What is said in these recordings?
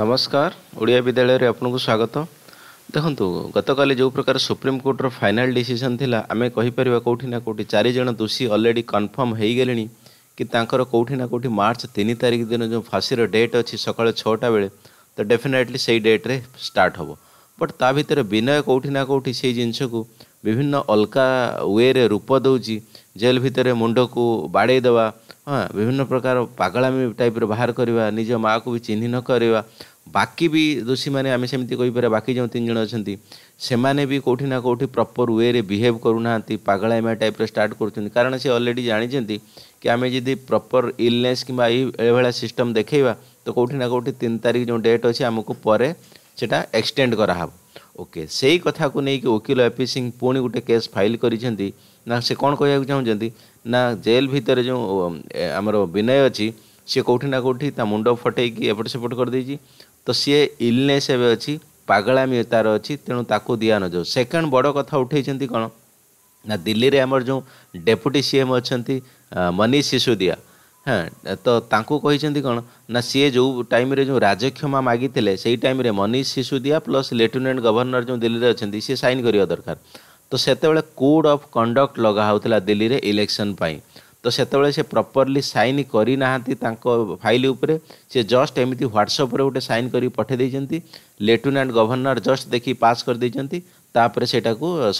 ନମସ୍କାର ଓଡ଼ିଆ ବିଦ୍ୟାଳୟରେ ଆପଣଙ୍କୁ ସ୍ୱାଗତ ଦେଖନ୍ତୁ ଗତକାଲି ଯେଉଁ ପ୍ରକାର ସୁପ୍ରିମକୋର୍ଟର ଫାଇନାଲ୍ ଡିସିସନ୍ ଥିଲା ଆମେ କହିପାରିବା କେଉଁଠି ନା କେଉଁଠି ଚାରିଜଣ ଦୋଷୀ ଅଲରେଡ଼ି କନଫର୍ମ ହୋଇଗଲେଣି କି ତାଙ୍କର କେଉଁଠି ନା କେଉଁଠି ମାର୍ଚ୍ଚ ତିନି ତାରିଖ ଦିନ ଯେଉଁ ଫାଶୀର ଡେଟ୍ ଅଛି ସକାଳ ଛଅଟା ବେଳେ ତ ଡେଫିନେଟଲି ସେଇ ଡେଟ୍ରେ ଷ୍ଟାର୍ଟ ହେବ ବଟ୍ ତା ଭିତରେ ବିନୟ କେଉଁଠି ନା କେଉଁଠି ସେଇ ଜିନିଷକୁ ବିଭିନ୍ନ ଅଲଗା ୱେରେ ରୂପ ଦେଉଛି जेल भितर मुंड को बाड़ेदे हाँ विभिन्न प्रकार पगलामी टाइप बाहर करवा निज माँ को भी चिन्ह न करवा बाकी भी दोषी मैंने आम सेम बाकी जो तीन जन अच्छा से कौटी तो ना कौटी प्रपर वे रे बिहेव करूना पगलामी टाइप स्टार्ट करण से अलरेडी जानते कि आम जी प्रपर इलनेस कि भाला सिस्टम देखा तो कौटिना ना तीन तारीख जो डेट अच्छे आमको पर एक्सटेड कराव ଓକେ ସେଇ କଥାକୁ ନେଇକି ଓକିଲ ଏପି ସିଂ ପୁଣି ଗୋଟେ କେସ୍ ଫାଇଲ୍ କରିଛନ୍ତି ନା ସେ କ'ଣ କହିବାକୁ ଚାହୁଁଛନ୍ତି ନା ଜେଲ୍ ଭିତରେ ଯେଉଁ ଆମର ବିନୟ ଅଛି ସିଏ କେଉଁଠି ନା କେଉଁଠି ତା ମୁଣ୍ଡ ଫଟେଇକି ଏପଟ ସେପଟ କରିଦେଇଛି ତ ସିଏ ଇଲନେସ୍ ଏବେ ଅଛି ପାଗଳାମି ତା'ର ଅଛି ତେଣୁ ତାକୁ ଦିଆ ନଯାଉ ସେକେଣ୍ଡ ବଡ଼ କଥା ଉଠେଇଛନ୍ତି କ'ଣ ନା ଦିଲ୍ଲୀରେ ଆମର ଯେଉଁ ଡେପୁଟି ସି ଏମ୍ ଅଛନ୍ତି ମନୀଷ ସିସୋଦିଆ हाँ तो कौन ना सी जो टाइम जो राजक्षमा मागि से ही time Manish Sisodia plus lieutenant governor जो दिल्ली में अच्छा सी सैन करवा दरकार तो से कोड अफ कंडक्ट लगा दिल्ली में इलेक्शन तो से प्रपरली सैन करना फाइल उपये जस्ट एमती ह्वाट्सअप गोटे सैन कर पठे लेफ्टनाट गवर्नर जस्ट देख पास करदेपर से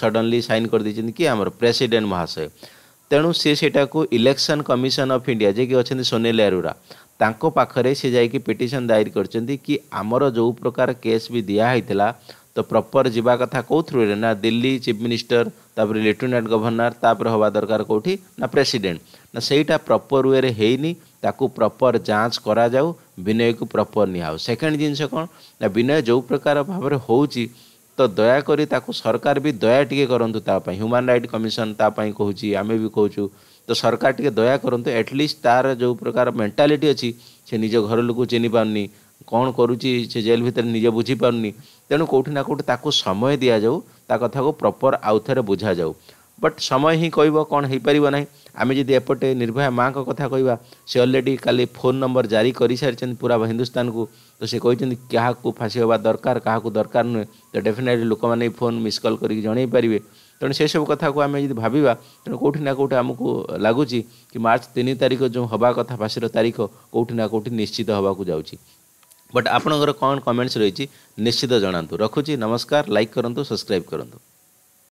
सडनली सैन करदे कि आम प्रेसीडेट महाशय ତେଣୁ ସେ ସେଇଟାକୁ ଇଲେକ୍ସନ୍ କମିଶନ୍ ଅଫ୍ ଇଣ୍ଡିଆ ଯିଏକି ଅଛନ୍ତି ସୋନେଲ ଆରୋରା ତାଙ୍କ ପାଖରେ ସେ ଯାଇକି ପିଟିସନ୍ ଦାୟର କରିଛନ୍ତି କି ଆମର ଯେଉଁ ପ୍ରକାର କେସ୍ ବି ଦିଆହେଇଥିଲା ତ ପ୍ରପର୍ ଯିବା କଥା କେଉଁ ଥ୍ରୁରେ ନା ଦିଲ୍ଲୀ ଚିଫ୍ ମିନିଷ୍ଟର ତାପରେ ଲେଫ୍ଟନାଣ୍ଟ ଗଭର୍ଣ୍ଣର ତାପରେ ହେବା ଦରକାର କେଉଁଠି ନା ପ୍ରେସିଡେଣ୍ଟ ନା ସେଇଟା ପ୍ରପର୍ ୱେରେ ହେଇନି ତାକୁ ପ୍ରପର୍ ଯାଞ୍ଚ କରାଯାଉ ବିନୟକୁ ପ୍ରପର୍ ନିଆହେଉ ସେକେଣ୍ଡ ଜିନିଷ କ'ଣ ନା ବିନୟ ଯେଉଁ ପ୍ରକାର ଭାବରେ ହେଉଛି ତ ଦୟାକରି ତାକୁ ସରକାର ବି ଦୟା ଟିକେ କରନ୍ତୁ ତା ପାଇଁ ହ୍ୟୁମାନ୍ ରାଇଟ୍ କମିଶନ୍ ତା ପାଇଁ କହୁଛି ଆମେ ବି କହୁଛୁ ତ ସରକାର ଟିକେ ଦୟା କରନ୍ତୁ ଆଟଲିଷ୍ଟ ତା'ର ଯେଉଁ ପ୍ରକାର ମେଣ୍ଟାଲିଟି ଅଛି ସେ ନିଜ ଘର ଲୋକକୁ ଚିହ୍ନିପାରୁନି କ'ଣ କରୁଛି ସେ ଜେଲ୍ ଭିତରେ ନିଜେ ବୁଝିପାରୁନି ତେଣୁ କେଉଁଠି ନା କେଉଁଠି ତାକୁ ସମୟ ଦିଆଯାଉ ତା କଥାକୁ ପ୍ରପର୍ ଆଉ ଥରେ ବୁଝାଯାଉ ବଟ୍ ସମୟ ହିଁ କହିବ କ'ଣ ହେଇପାରିବ ନାହିଁ आम जी एपटे निर्भया माँ का कथा कह से अलरेडी का फोन नंबर जारी कर सारी पूरा हिंदुस्तान को तो से कहते क्या फाँसी होगा दरकार क्या दरकार नुहे तो डेफिनेटली लोक मैंने फोन मिस कल करके जन पारे तेणु से सब कथा को आम जब भाव तेणु कौटी ना कौटे आमको लगुच कि मार्च तीन तारीख जो हवा कथा फाँसी तारीख कौटिना ना कौटी निश्चित हवाक जा बट आपण कौन कमेंट्स रही निश्चित जनातु रखुची नमस्कार लाइक करूँ सब्सक्राइब करूँ